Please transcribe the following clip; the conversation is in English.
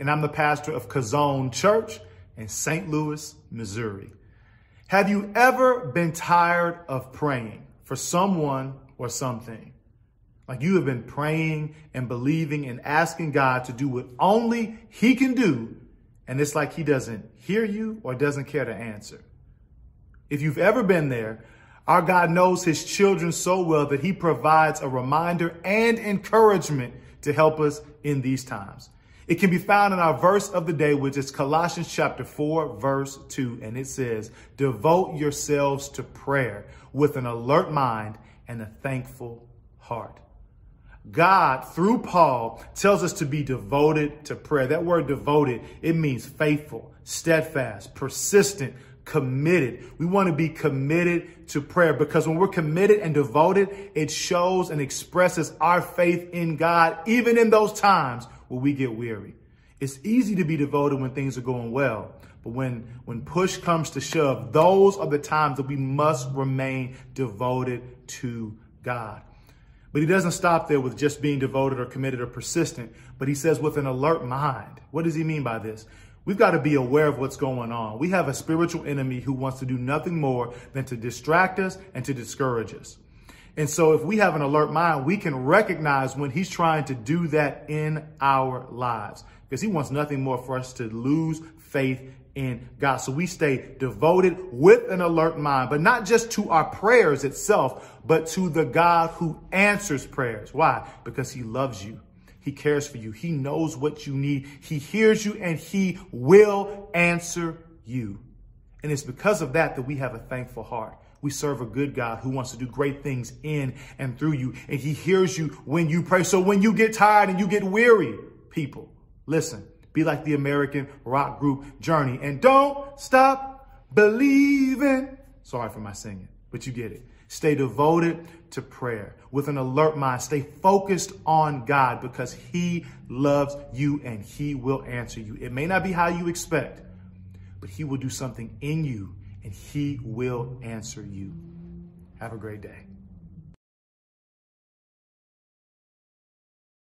and I'm the pastor of Kazone Church in St. Louis, Missouri. Have you ever been tired of praying for someone or something? Like you have been praying and believing and asking God to do what only He can do, and it's like He doesn't hear you or doesn't care to answer. If you've ever been there, our God knows His children so well that He provides a reminder and encouragement to help us in these times. It can be found in our verse of the day, which is Colossians chapter 4, verse 2. And it says, Devote yourselves to prayer with an alert mind and a thankful heart. God, through Paul, tells us to be devoted to prayer. That word devoted, it means faithful, steadfast, persistent, committed. We want to be committed to prayer because when we're committed and devoted, it shows and expresses our faith in God, even in those times where we get weary. It's easy to be devoted when things are going well. But when, when push comes to shove, those are the times that we must remain devoted to God. But he doesn't stop there with just being devoted or committed or persistent, but he says with an alert mind. What does he mean by this? We've got to be aware of what's going on. We have a spiritual enemy who wants to do nothing more than to distract us and to discourage us. And so if we have an alert mind, we can recognize when he's trying to do that in our lives because he wants nothing more for us to lose faith in God. So we stay devoted with an alert mind, but not just to our prayers itself, but to the God who answers prayers. Why? Because he loves you. He cares for you. He knows what you need. He hears you and he will answer you. And it's because of that that we have a thankful heart. We serve a good God who wants to do great things in and through you. And he hears you when you pray. So when you get tired and you get weary, people, listen, be like the American rock group Journey and don't stop believing. Sorry for my singing, but you get it. Stay devoted to prayer with an alert mind. Stay focused on God because he loves you and he will answer you. It may not be how you expect, but he will do something in you and he will answer you. Have a great day.